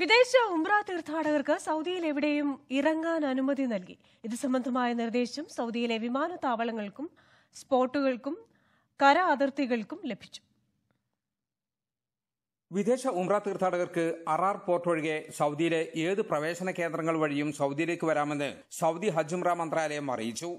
വിദേശ ഉംറ തീർത്ഥാടകർക്ക് സൗദിയിൽ എവിടെയും ഇറങ്ങാൻ അനുമതി നൽകി. ഇത് സംബന്ധമായ നിർദ്ദേശം സൗദിയിലെ വിമാനത്താവളങ്ങൾക്കും സ്പോട്ടുകൾക്കും കര അതിർത്തികൾക്കും ലഭിച്ചു. വിദേശ ഉംറ തീർത്ഥാടകർക്ക് അറാർ പോർട്ട് ഒഴികെ സൗദിയിലെ ഏത് പ്രവേശന കേന്ദ്രങ്ങൾ വഴിയും സൗദിയിലേക്ക് വരാമെന്ന് സൗദി ഉംറ മന്ത്രാലയം അറിയിച്ചു.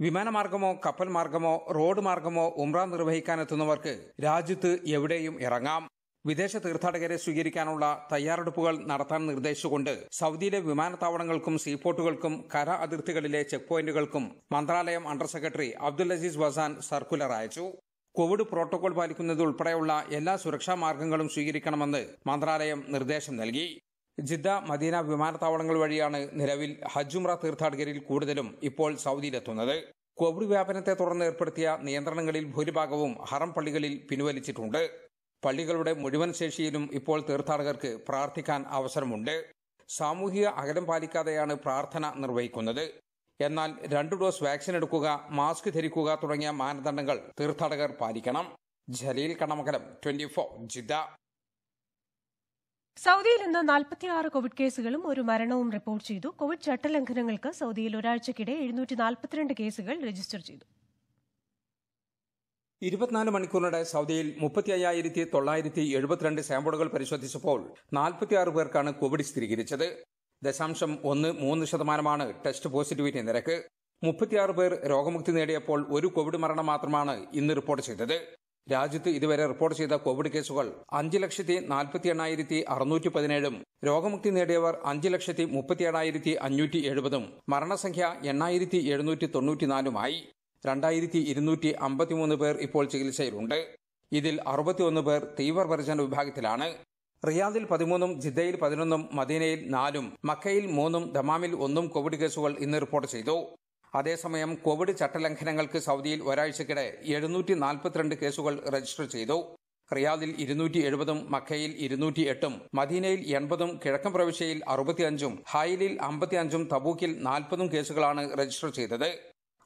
വിമാനമാർഗമോ കപ്പൽ മാർഗമോ റോഡ് മാർഗമോ ഉംറ നിർവഹിക്കാനെത്തുന്നവർക്ക് രാജ്യത്ത് എവിടെയും ഇറങ്ങാം. വിദേശ തീർത്ഥാടകരെ സ്വീകരിക്കാനുള്ള തയ്യാറെടുപ്പുകൾ നടത്താൻ നിർദ്ദേശിച്ചുകൊണ്ട് സൗദിയിലെ വിമാനത്താവളങ്ങൾക്കും സീപോർട്ടുകൾക്കും കര അതിർത്തികളിലെ ചെക്ക് പോയിന്റുകൾക്കും മന്ത്രാലയം under secretary Abdul Aziz Wasan circular അയച്ചു. കോവിഡ് പ്രോട്ടോകോൾ പാലിക്കുന്നത് ഉൾപ്പെടെയുള്ള എല്ലാ സുരക്ഷാ മാർഗങ്ങളും സ്വീകരിക്കണമെന്ന് മന്ത്രാലയം നിർദ്ദേശം നൽകി. ജിദ്ദ മദീന വിമാനത്താവളങ്ങൾ വഴിയാണ് നിലവിൽ ഹജ്ജുമ്ര തീർത്ഥാടകരിൽ കൂടുതലും ഇപ്പോൾ സൗദിയിലെത്തുന്നത്. കോവിഡ് വ്യാപനത്തെ തുടർന്ന് ഏർപ്പെടുത്തിയ നിയന്ത്രണങ്ങളിൽ ഭൂരിഭാഗവും ഹറം പള്ളികളിൽ പിൻവലിച്ചിട്ടുണ്ട്. പള്ളികളുടെ മുഴുവൻ ശേഷിയിലും ഇപ്പോൾ തീർത്ഥാടകർക്ക് പ്രാർത്ഥിക്കാൻ അവസരമുണ്ട്. സാമൂഹിക അകലം പാലിക്കാതെയാണ് പ്രാർത്ഥന നിർവഹിക്കുന്നത്. എന്നാൽ രണ്ടു ഡോസ് വാക്സിൻ എടുക്കുക മാസ്ക് ധരിക്കുക തുടങ്ങിയ മാനദണ്ഡങ്ങൾ തീർത്ഥാടകർ പാലിക്കണം. ജലീൽ കണമകലം ട്വന്റി ഫോർ ജിദ്ദ. സൗദിയിൽ ഇന്ന് നാൽപ്പത്തിയാറ് കോവിഡ് കേസുകളും ഒരു മരണവും റിപ്പോർട്ട് ചെയ്തു. കോവിഡ് ചട്ടലംഘനങ്ങൾക്ക് സൗദിയിൽ ഒരാഴ്ചക്കിടെ എഴുന്നൂറ്റി നാൽപ്പത്തിരണ്ട് കേസുകൾ രജിസ്റ്റർ ചെയ്തു. ഇരുപത്തിനാല് മണിക്കൂറിനിടെ സൗദിയിൽ മുപ്പത്തി അയ്യായിരത്തി തൊള്ളായിരത്തി എഴുപത്തിരണ്ട് സാമ്പിളുകൾ പരിശോധിച്ചപ്പോൾ നാൽപ്പത്തിയാറ് പേർക്കാണ് കോവിഡ് സ്ഥിരീകരിച്ചത്. ദശാംശം ഒന്ന് മൂന്ന് ശതമാനമാണ് ടെസ്റ്റ് പോസിറ്റിവിറ്റി നിരക്ക്. മുപ്പത്തിയാറ് പേർ രോഗമുക്തി നേടിയപ്പോൾ ഒരു കോവിഡ് മരണം മാത്രമാണ് ഇന്ന് റിപ്പോർട്ട് ചെയ്തത്. രാജ്യത്ത് ഇതുവരെ റിപ്പോർട്ട് ചെയ്ത കോവിഡ് കേസുകൾ അഞ്ച് ലക്ഷത്തി നാൽപ്പത്തി എണ്ണായിരത്തി അറുന്നൂറ്റി പതിനേഴും രോഗമുക്തി നേടിയവർ അഞ്ച് ലക്ഷത്തി മുപ്പത്തി ഏഴായിരത്തി അഞ്ഞൂറ്റി എഴുപതും മരണസംഖ്യ എണ്ണായിരത്തി എഴുന്നൂറ്റി തൊണ്ണൂറ്റിനാലുമായി രണ്ടായിരത്തി ഇരുന്നൂറ്റി അമ്പത്തിമൂന്ന് പേർ ഇപ്പോൾ ചികിത്സയിലുണ്ട്. ഇതിൽ അറുപത്തിയൊന്ന് പേർ തീവ്രപരിചരണ വിഭാഗത്തിലാണ്. റിയാദിൽ പതിമൂന്നും ജിദ്ദയിൽ പതിനൊന്നും മദീനയിൽ നാലും മക്കയിൽ മൂന്നും ദമാമിൽ ഒന്നും കോവിഡ് കേസുകൾ ഇന്ന് റിപ്പോർട്ട് ചെയ്തു. അതേസമയം കോവിഡ് ചട്ടലംഘനങ്ങൾക്ക് സൗദിയിൽ ഒരാഴ്ചക്കിടെ എഴുന്നൂറ്റി നാൽപ്പത്തിരണ്ട് കേസുകൾ രജിസ്റ്റർ ചെയ്തു. റിയാദിൽ ഇരുന്നൂറ്റി എഴുപതും മക്കയിൽ ഇരുന്നൂറ്റി എട്ടും മദീനയിൽ എൺപതും കിഴക്കൻ പ്രവിശ്യയിൽ അറുപത്തിയഞ്ചും ഹായിലിൽ അമ്പത്തിയഞ്ചും തബൂക്കിൽ നാൽപ്പതും കേസുകളാണ് രജിസ്റ്റർ ചെയ്തത്.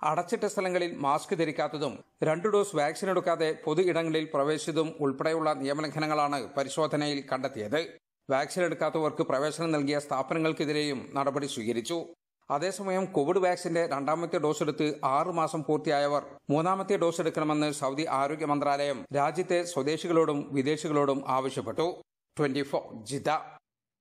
അടച്ചിട്ട സ്ഥലങ്ങളിൽ മാസ്ക് ധരിക്കാത്തതും രണ്ട് ഡോസ് വാക്സിൻ എടുക്കാതെ പൊതു ഇടങ്ങളിൽ പ്രവേശിച്ചതും ഉൾപ്പെടെയുള്ള നിയമലംഘനങ്ങളാണ് പരിശോധനയിൽ കണ്ടെത്തിയത്. വാക്സിൻ എടുക്കാത്തവർക്ക് പ്രവേശനം നൽകിയ സ്ഥാപനങ്ങൾക്കെതിരെയും നടപടി സ്വീകരിച്ചു. അതേസമയം കോവിഡ് വാക്സിന്റെ രണ്ടാമത്തെ ഡോസ് എടുത്ത് ആറു മാസം പൂർത്തിയായവർ മൂന്നാമത്തെ ഡോസ് എടുക്കണമെന്ന് സൗദി ആരോഗ്യ മന്ത്രാലയം രാജ്യത്തെ സ്വദേശികളോടും വിദേശികളോടും ആവശ്യപ്പെട്ടു. Twenty Jeddah